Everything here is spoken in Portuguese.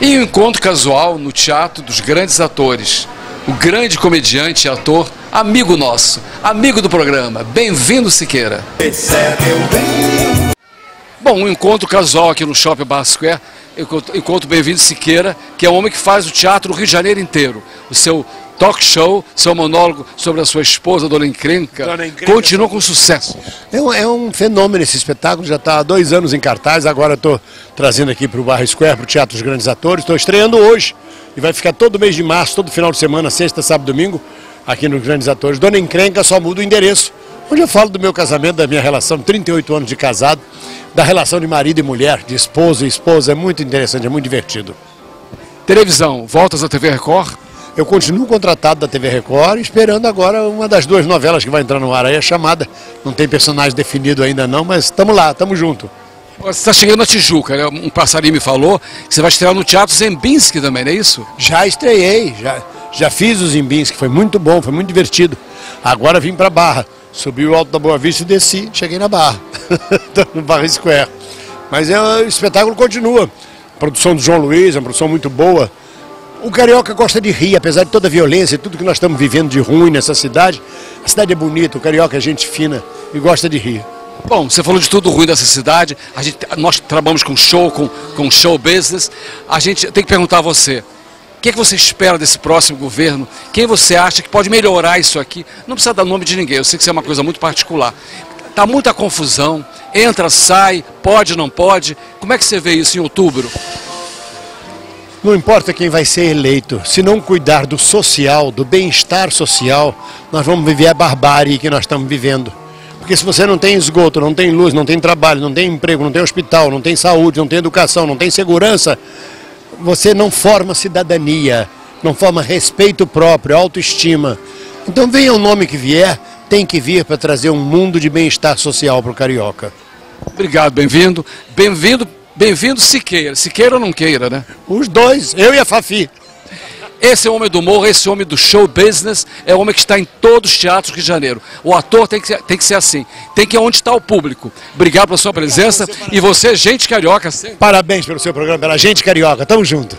E um encontro casual no teatro dos grandes atores. O grande comediante e ator, amigo nosso, amigo do programa. Bem-vindo, Siqueira. Bom, um encontro casual aqui no Shopping Bar Square. Encontro, encontro Bem-vindo Siqueira, que é o homem que faz o teatro do Rio de Janeiro inteiro. O seu talk show, seu monólogo sobre a sua esposa, Dona Encrenca, Dona Encrenca. continua com sucesso. É um, é um fenômeno esse espetáculo, já está há dois anos em cartaz, agora estou trazendo aqui para o Bar Square, para o Teatro dos Grandes Atores, estou estreando hoje e vai ficar todo mês de março, todo final de semana, sexta, sábado, domingo, aqui nos Grandes Atores. Dona Encrenca só muda o endereço, onde eu falo do meu casamento, da minha relação, 38 anos de casado, da relação de marido e mulher, de esposo e esposa, é muito interessante, é muito divertido. Televisão, voltas à TV Record? Eu continuo contratado da TV Record, esperando agora uma das duas novelas que vai entrar no ar aí, a chamada. Não tem personagem definido ainda não, mas estamos lá, estamos junto. Você está chegando na Tijuca, né? um passarinho me falou que você vai estrear no Teatro Zembinski também, não é isso? Já estreiei, já, já fiz os Zimbins, que foi muito bom, foi muito divertido. Agora vim para Barra, subi o Alto da Boa Vista e desci, cheguei na Barra, no Barra Square. Mas é, o espetáculo continua. A produção do João Luiz, é uma produção muito boa. O carioca gosta de rir, apesar de toda a violência e tudo que nós estamos vivendo de ruim nessa cidade. A cidade é bonita, o carioca é gente fina e gosta de rir. Bom, você falou de tudo ruim dessa cidade. A gente, nós trabalhamos com show, com, com show business. A gente tem que perguntar a você. O que, é que você espera desse próximo governo? Quem você acha que pode melhorar isso aqui? Não precisa dar nome de ninguém, eu sei que isso é uma coisa muito particular. Está muita confusão, entra, sai, pode, não pode. Como é que você vê isso em outubro? Não importa quem vai ser eleito, se não cuidar do social, do bem-estar social, nós vamos viver a barbárie que nós estamos vivendo. Porque se você não tem esgoto, não tem luz, não tem trabalho, não tem emprego, não tem hospital, não tem saúde, não tem educação, não tem segurança, você não forma cidadania, não forma respeito próprio, autoestima. Então venha o nome que vier, tem que vir para trazer um mundo de bem-estar social para o carioca. Obrigado, bem-vindo. Bem-vindo, bem-vindo Siqueira. Siqueira ou não queira, né? Os dois, eu e a Fafi. Esse é o homem do humor, esse é o homem do show business, é o homem que está em todos os teatros do Rio de Janeiro. O ator tem que ser, tem que ser assim, tem que ir onde está o público. Obrigado pela sua presença e você, gente carioca, sempre. Parabéns pelo seu programa, pela gente carioca. Tamo junto.